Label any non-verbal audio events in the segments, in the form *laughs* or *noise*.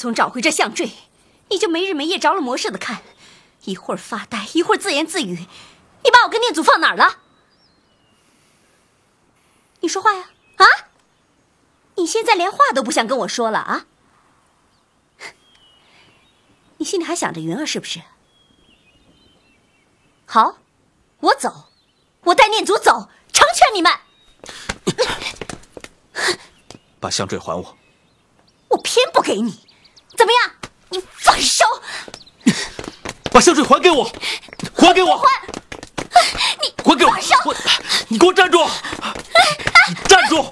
从找回这项坠，你就没日没夜着了魔似的看，一会儿发呆，一会儿自言自语。你把我跟念祖放哪儿了？你说话呀！啊！你现在连话都不想跟我说了啊？*laughs* 你心里还想着云儿是不是？好，我走，我带念祖走，成全你们。把项坠还我！我偏不给你，怎么样？你放手！把香水还给我！还给我！还！你还给我！放手！你给我站住！你站住！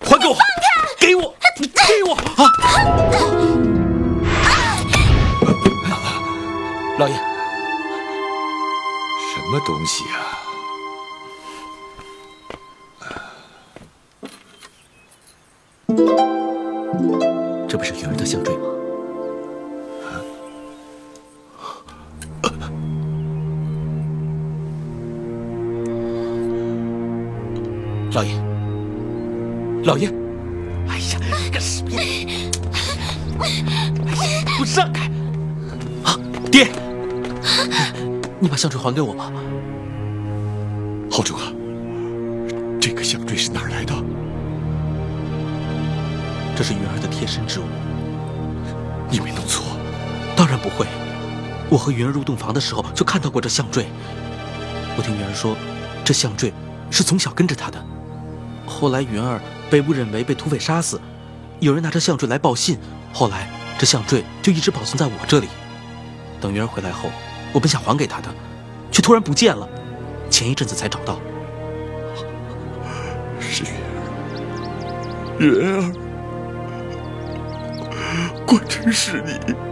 还给我！放开！给我！给我！啊！老爷，什么东西啊？这不是云儿的香坠吗？老爷，哎呀，干什么！哎呀，给我让开！啊，爹，你把项坠还给我吧。好主啊，这个项坠是哪儿来的？这是云儿的贴身之物，你没弄错？当然不会。我和云儿入洞房的时候就看到过这项坠。我听云儿说，这项坠是从小跟着她的。后来云儿被误认为被土匪杀死，有人拿着项坠来报信，后来这项坠就一直保存在我这里。等云儿回来后，我本想还给她的，却突然不见了。前一阵子才找到。是云儿，云儿，果真是你。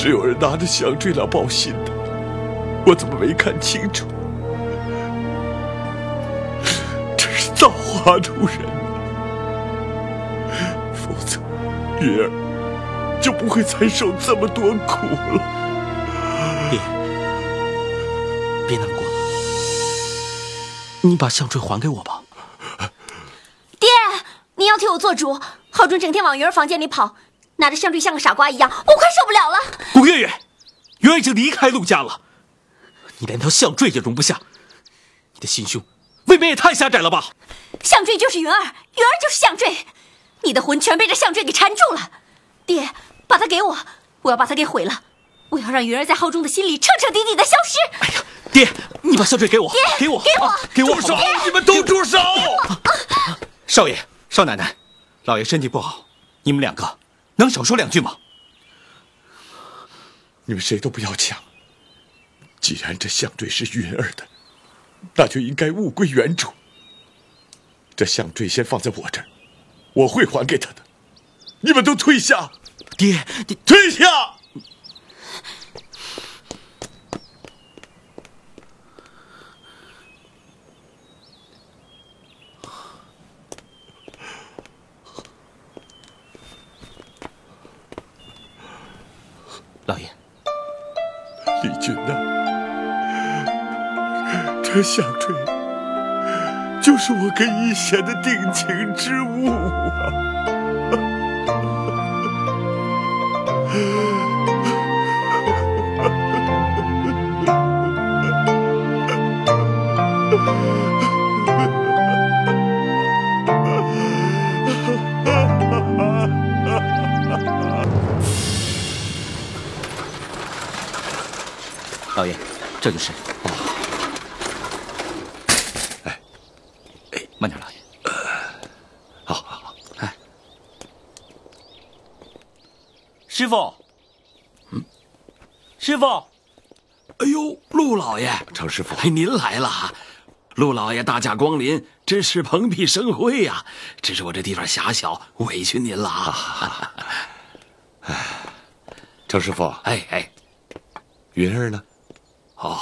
是有人拿着项坠来报信的，我怎么没看清楚？真是造化弄人啊！否则，云儿就不会再受这么多苦了。爹，别难过了，你把项坠还给我吧。爹，你要替我做主，郝准整天往云儿房间里跑，拿着项坠像个傻瓜一样，我快受不了了。古月月，云儿已经离开陆家了，你连条项坠也容不下，你的心胸未免也太狭窄了吧？项坠就是云儿，云儿就是项坠，你的魂全被这项坠给缠住了。爹，把它给我，我要把它给毁了，我要让云儿在浩中的心里彻彻底底的消失。哎呀，爹，你把项坠给我，爹给我，给我啊给我，住手好！你们都住手！少爷、少奶奶，老爷身体不好，你们两个能少说两句吗？你们谁都不要抢。既然这项坠是云儿的，那就应该物归原主。这项坠先放在我这儿，我会还给他的。你们都退下，爹，爹，退下！这项坠就是我跟一贤的定情之物啊！老爷，这就是。哎慢点，老爷。好好好，师傅，嗯，师傅，哎呦，陆老爷，程师傅，哎，您来了啊！陆老爷大驾光临，真是蓬荜生辉呀、只是我这地方狭小，委屈您了啊！*laughs* 程师傅，哎哎，云儿呢？哦，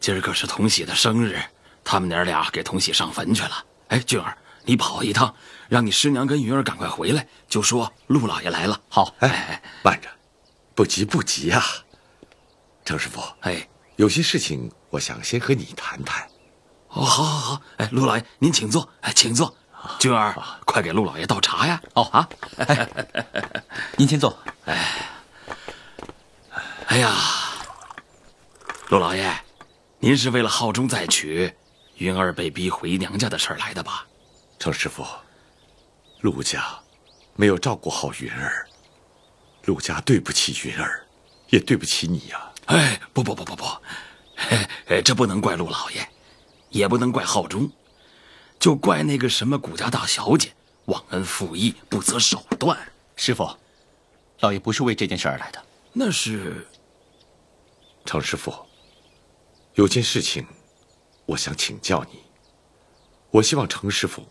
今儿个是童喜的生日，他们娘俩给童喜上坟去了。哎，俊儿，你跑一趟，让你师娘跟云儿赶快回来，就说陆老爷来了。好，哎，慢着，不急不急呀、程师傅，哎，有些事情我想先和你谈谈。哦，好，好，好，哎，陆老爷您请坐，哎，请坐。君儿，快给陆老爷倒茶呀！哦啊，*laughs* 您先坐。哎哎呀，陆老爷，您是为了浩中再娶，云儿被逼回娘家的事儿来的吧？程师傅，陆家没有照顾好云儿，陆家对不起云儿，也对不起你呀、哎，不不不不不，这不能怪陆老爷，也不能怪浩中，就怪那个什么谷家大小姐忘恩负义、不择手段。师傅，老爷不是为这件事而来的。那是程师傅，有件事情，我想请教你。我希望程师傅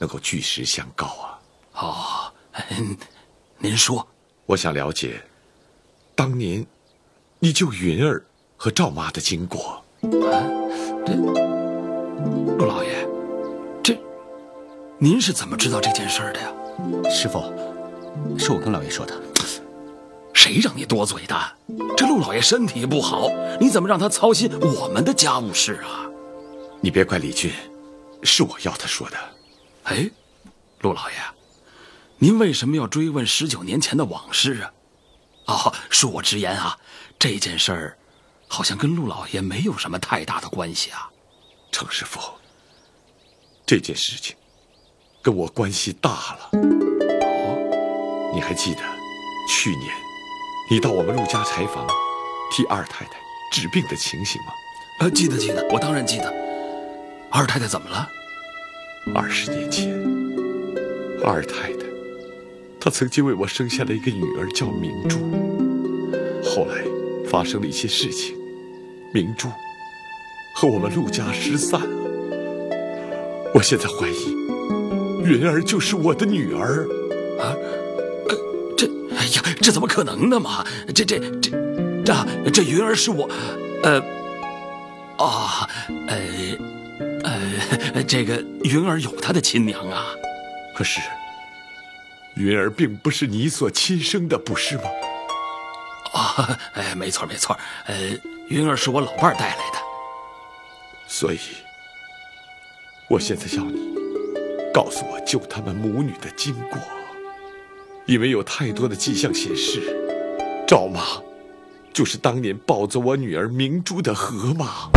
能够据实相告啊！哦，嗯您说，我想了解当年你救云儿和赵妈的经过。啊，这陆老爷，这您是怎么知道这件事儿的呀？师傅，是我跟老爷说的。谁让你多嘴的？这陆老爷身体不好，你怎么让他操心我们的家务事啊？你别怪李俊，是我要他说的。哎，陆老爷，您为什么要追问十九年前的往事啊？哦，恕我直言啊，这件事儿好像跟陆老爷没有什么太大的关系啊。程师傅，这件事情跟我关系大了。哦，你还记得去年你到我们陆家柴房替二太太治病的情形吗？呃，记得记得，我当然记得。二太太怎么了？二十年前，二太太她曾经为我生下了一个女儿，叫明珠。后来发生了一些事情，明珠和我们陆家失散了。我现在怀疑云儿就是我的女儿啊。这，哎呀，这怎么可能呢嘛？这这这，这这云儿是我，呃，啊，呃，呃，这个云儿有她的亲娘啊。可是云儿并不是你所亲生的，不是吗？啊，哎，没错没错，呃，云儿是我老伴儿带来的。所以，我现在要你告诉我救他们母女的经过，因为有太多的迹象显示，赵妈就是当年抱走我女儿明珠的河马。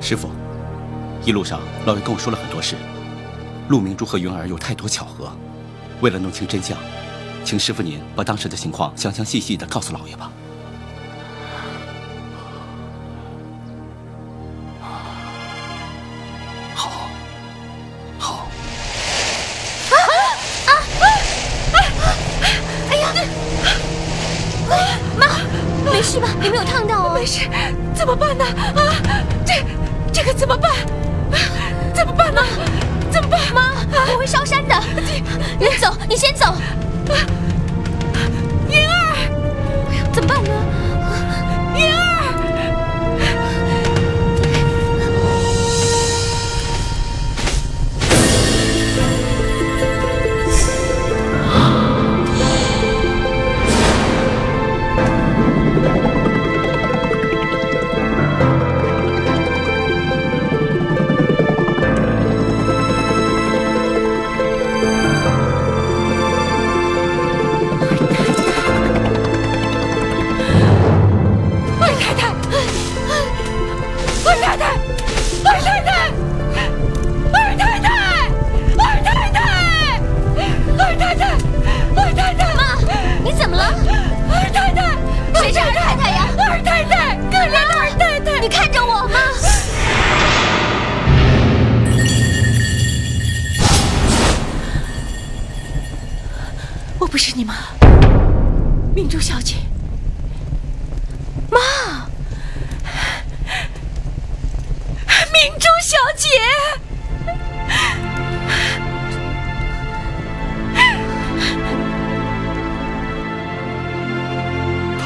师傅，一路上老爷跟我说了很多事，陆明珠和云儿有太多巧合。为了弄清真相，请师傅您把当时的情况详详细细的告诉老爷吧。好，好，没事吧？有没有烫到啊。没事，怎么办呢？啊，怎么办？怎么办呢？怎么办？妈，我会烧山的。你走，你先走。云儿，怎么办呢？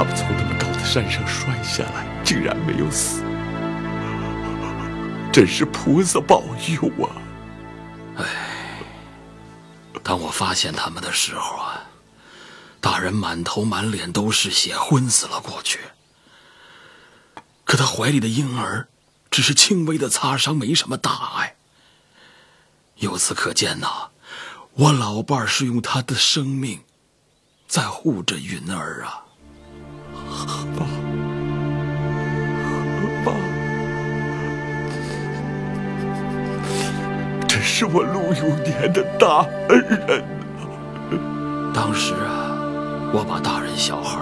他们从那么高的山上摔下来，竟然没有死，真是菩萨保佑啊！哎当我发现他们的时候啊，大人满头满脸都是血，昏死了过去。可他怀里的婴儿，只是轻微的擦伤，没什么大碍。由此可见呐，我老伴儿是用他的生命，在护着云儿啊。爸，爸，这是我陆永年的大恩人呐。当时啊，我把大人小孩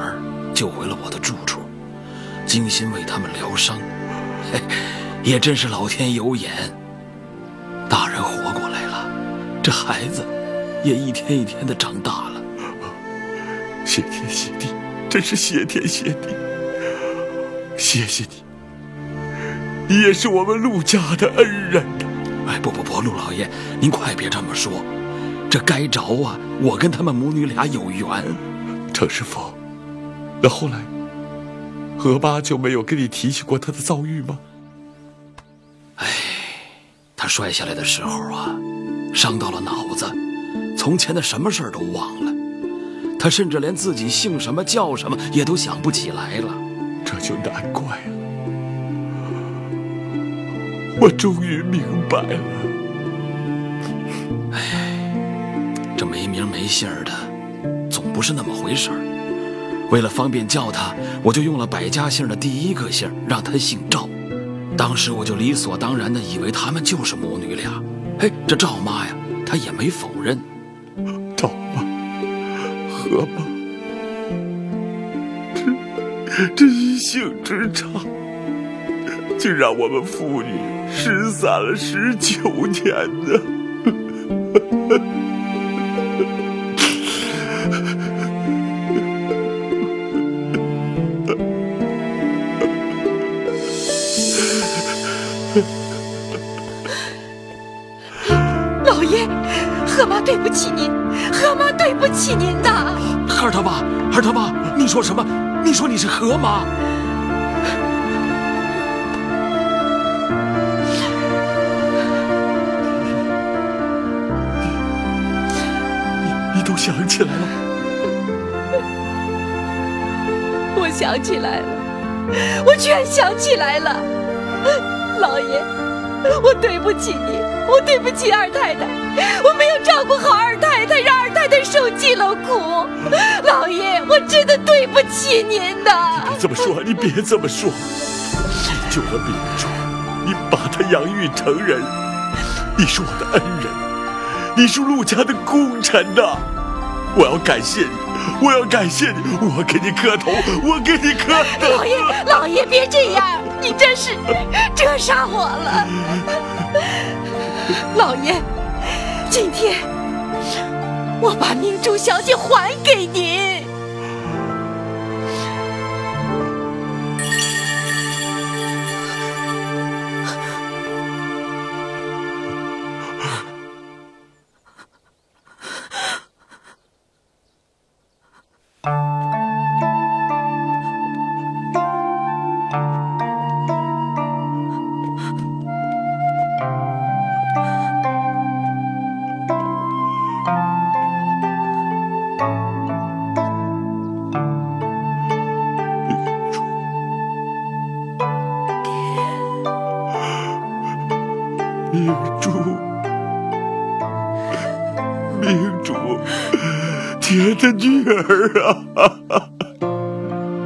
救回了我的住处，精心为他们疗伤。嘿，也真是老天有眼，大人活过来了，这孩子也一天一天的长大了。谢天谢地。真是谢天谢地，谢谢你，你也是我们陆家的恩人呐！哎，不不不，陆老爷，您快别这么说，这该着啊！我跟他们母女俩有缘。程师傅，那后来，何八就没有跟你提起过他的遭遇吗？哎，他摔下来的时候啊，伤到了脑子，从前的什么事儿都忘了。他甚至连自己姓什么叫什么也都想不起来了，这就难怪了。我终于明白了。哎，这没名没姓的，总不是那么回事儿。为了方便叫他，我就用了百家姓的第一个姓，让他姓赵。当时我就理所当然的以为他们就是母女俩。哎，这赵妈呀，她也没否认。赵妈，这这一性之差，竟让我们父女失散了十九年呢！老爷，何妈对不起您。何妈对不起您呐，孩儿他妈，孩儿他妈，你说什么？你说你是何妈？你你都想起来了？我想起来了，我全想起来了，老爷，我对不起你，我对不起二太太，我没有照顾好二太太，让二。太太受尽了苦，老爷，我真的对不起您呐。你别这么说，你别这么说。你救了明珠，你把她养育成人，你是我的恩人，你是陆家的功臣呐！我要感谢你，我要感谢你，我给你磕头，我给你磕头。老爷，老爷别这样，你真是 *laughs* 折杀我了。老爷，今天。我把明珠小姐还给您。爹的女儿啊，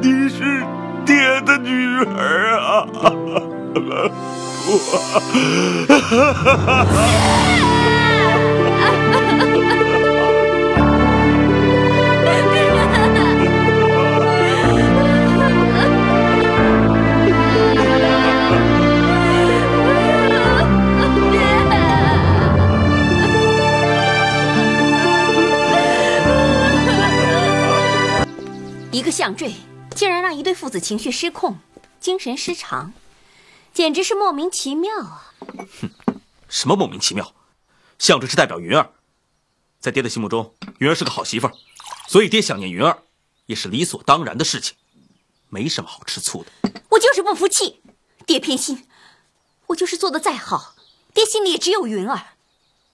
你是爹的女儿啊！项坠竟然让一对父子情绪失控，精神失常，简直是莫名其妙啊！哼，什么莫名其妙？项坠是代表云儿，在爹的心目中，云儿是个好媳妇儿，所以爹想念云儿也是理所当然的事情，没什么好吃醋的。我就是不服气，爹偏心，我就是做的再好，爹心里也只有云儿。